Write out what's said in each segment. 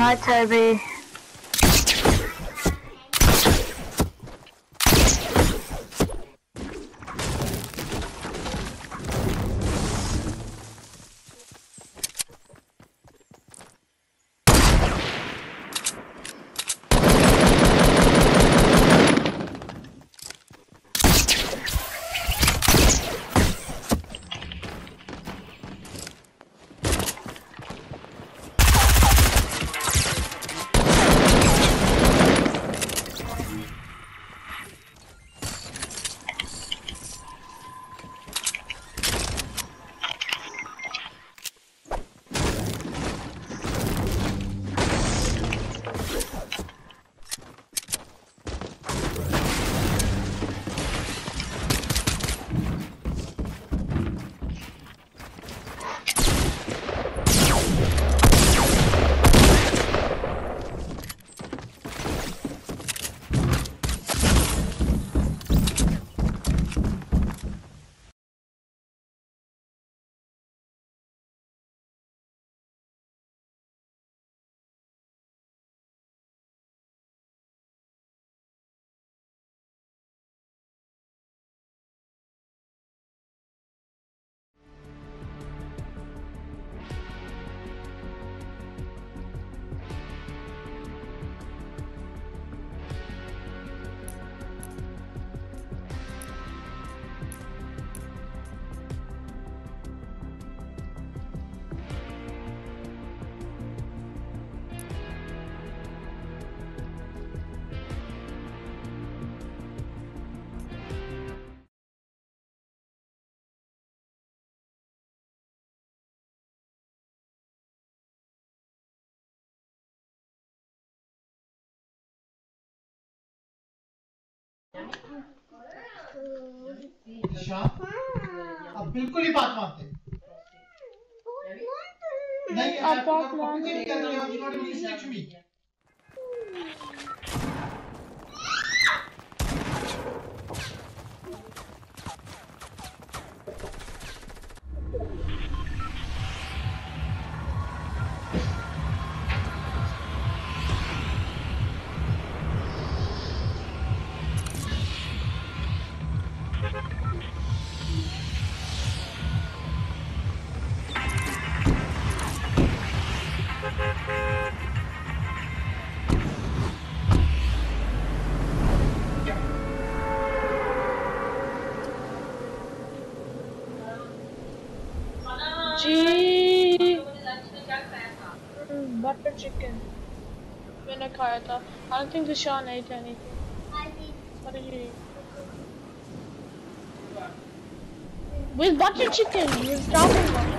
Night, Toby. अब बिल्कुल ही बात मानते नहीं आप बात आप Pepper chicken. Vinacarta. I don't think the Deshaun ate anything. I did. What did you eat? With butter chicken. With chopping one.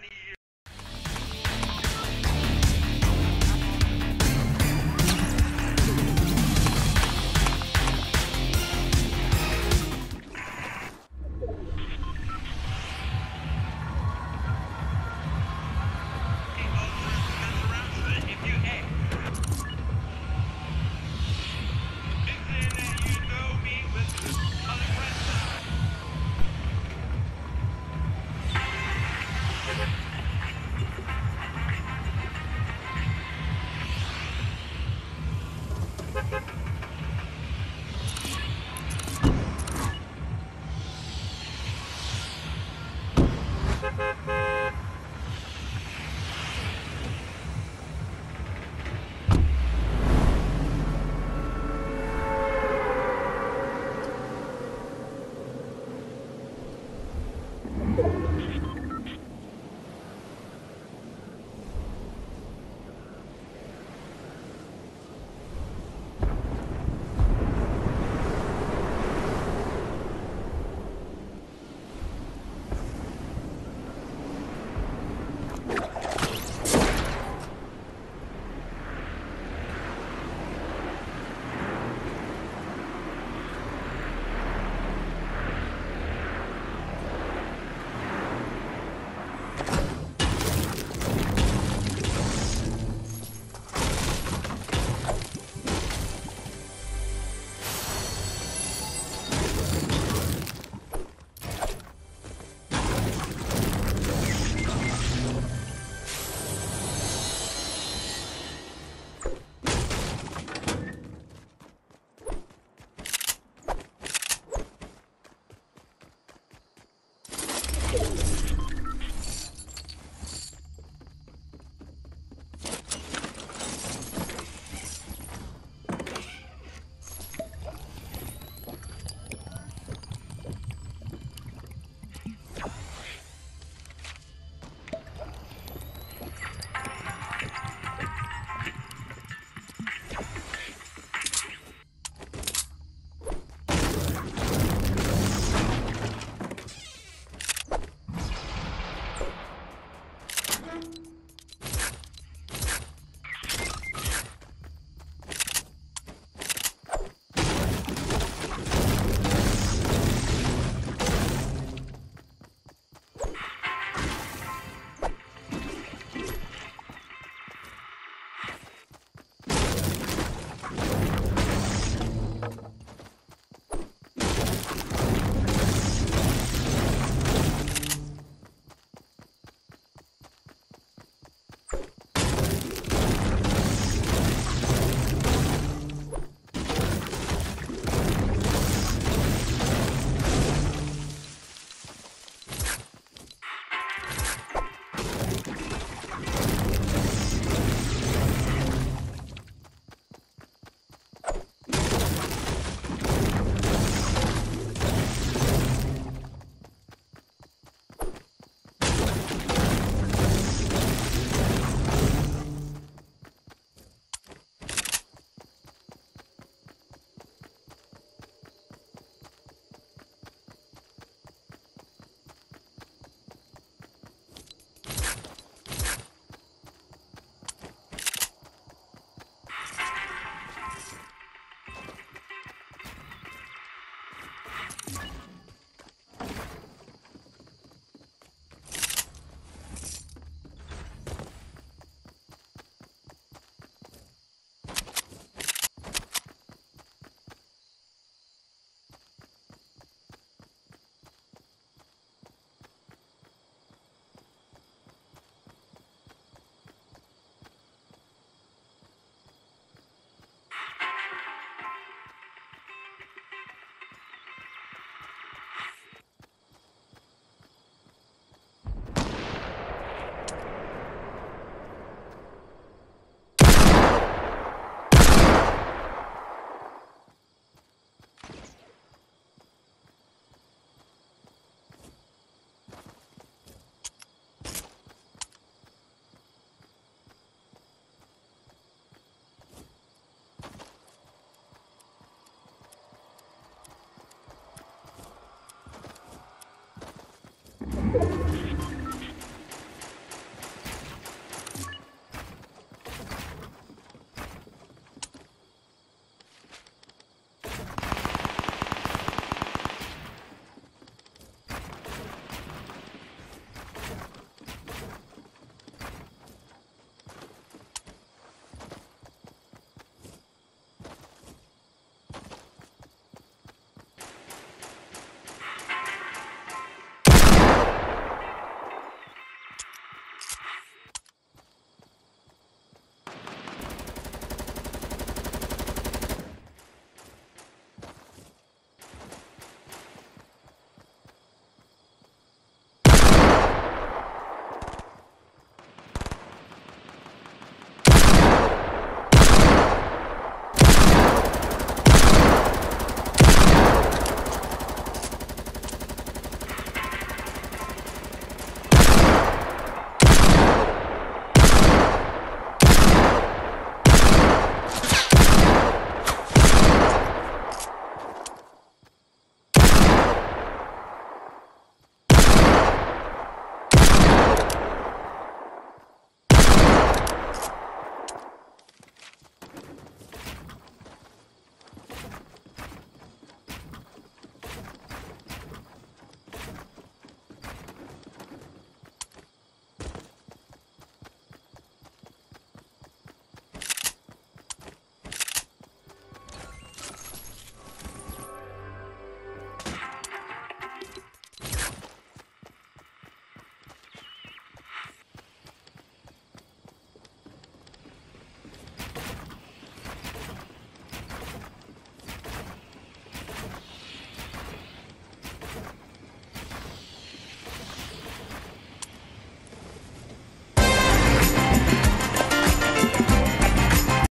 need